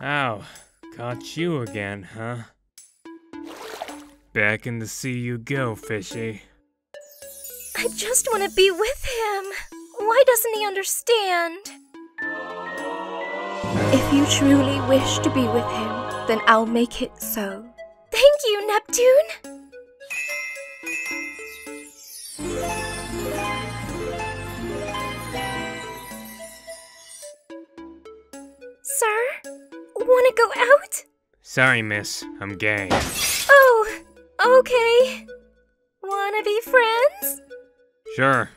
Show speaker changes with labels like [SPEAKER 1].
[SPEAKER 1] Oh, caught you again, huh? Back in the sea you go, fishy.
[SPEAKER 2] I just want to be with him. Why doesn't he understand? If you truly wish to be with him, then I'll make it so. Thank you, Neptune! Wanna go out?
[SPEAKER 1] Sorry, miss. I'm gay.
[SPEAKER 2] Oh, okay. Wanna be friends?
[SPEAKER 1] Sure.